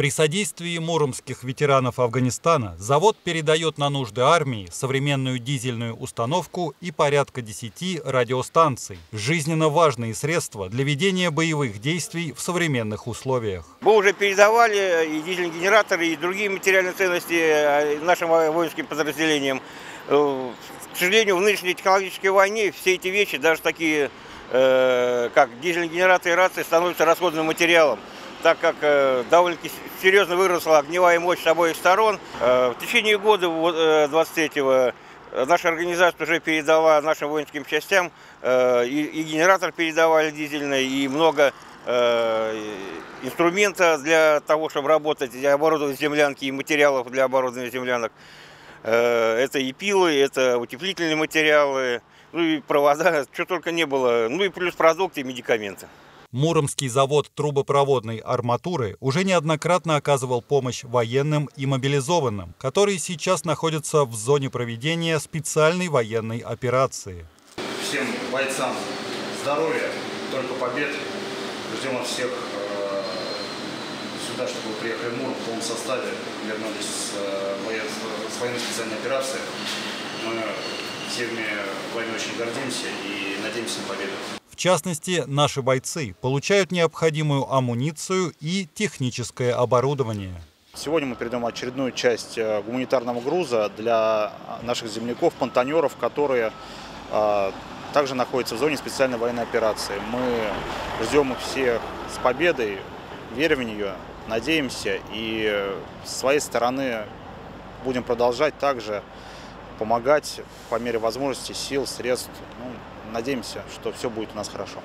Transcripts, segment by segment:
При содействии муромских ветеранов Афганистана завод передает на нужды армии современную дизельную установку и порядка 10 радиостанций. Жизненно важные средства для ведения боевых действий в современных условиях. Мы уже передавали и дизельные генераторы, и другие материальные ценности э, нашим воинским подразделениям. Э, к сожалению, в нынешней технологической войне все эти вещи, даже такие, э, как дизельные генераторы и рации, становятся расходным материалом так как э, довольно-таки серьезно выросла огневая мощь с обоих сторон. Э, в течение года 23-го э, наша организация уже передала нашим воинским частям и, генератор передавали дизельный, и много инструмента для того, чтобы работать, для оборудования землянки и материалов для оборудования землянок. Это и пилы, это утеплительные материалы, ну и провода, что только не было, ну и плюс продукты и медикаменты. Муромский завод трубопроводной арматуры уже неоднократно оказывал помощь военным и мобилизованным, которые сейчас находятся в зоне проведения специальной военной операции. Всем бойцам здоровья, только побед. Ждем от всех э, сюда, чтобы приехали в Муром в полном составе, вернулись с, э, с военной специальной операции. Мы всеми вами очень гордимся и надеемся на победу частности, наши бойцы получают необходимую амуницию и техническое оборудование. Сегодня мы передаем очередную часть э, гуманитарного груза для наших земляков, понтонеров, которые э, также находятся в зоне специальной военной операции. Мы ждем их всех с победой, верим в нее, надеемся и с своей стороны будем продолжать также помогать по мере возможности, сил, средств. Ну, надеемся, что все будет у нас хорошо.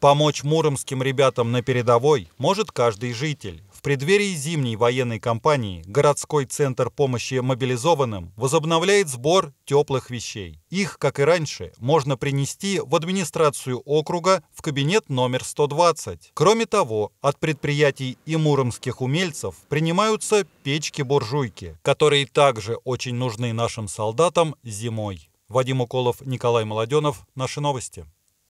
Помочь муромским ребятам на передовой может каждый житель. В преддверии зимней военной кампании городской центр помощи мобилизованным возобновляет сбор теплых вещей. Их, как и раньше, можно принести в администрацию округа в кабинет номер 120. Кроме того, от предприятий и муромских умельцев принимаются печки-буржуйки, которые также очень нужны нашим солдатам зимой. Вадим Уколов, Николай Молоденов. Наши новости.